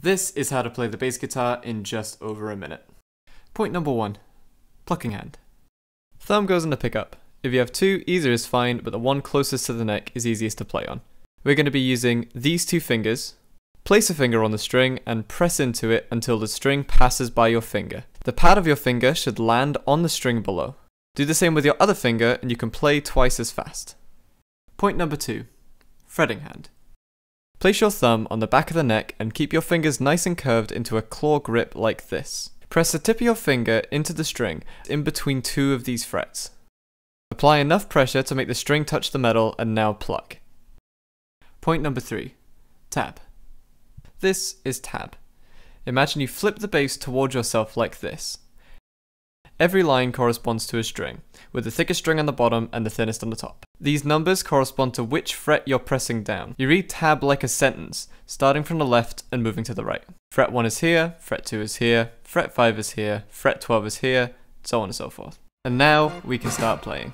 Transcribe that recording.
This is how to play the bass guitar in just over a minute. Point number one, plucking hand. Thumb goes the pickup. If you have two, either is fine, but the one closest to the neck is easiest to play on. We're going to be using these two fingers. Place a finger on the string and press into it until the string passes by your finger. The pad of your finger should land on the string below. Do the same with your other finger and you can play twice as fast. Point number two, fretting hand. Place your thumb on the back of the neck and keep your fingers nice and curved into a claw grip like this. Press the tip of your finger into the string in between two of these frets. Apply enough pressure to make the string touch the metal and now pluck. Point number three, tab. This is tab. Imagine you flip the bass towards yourself like this. Every line corresponds to a string, with the thickest string on the bottom and the thinnest on the top. These numbers correspond to which fret you're pressing down. You read tab like a sentence, starting from the left and moving to the right. Fret 1 is here, fret 2 is here, fret 5 is here, fret 12 is here, so on and so forth. And now we can start playing.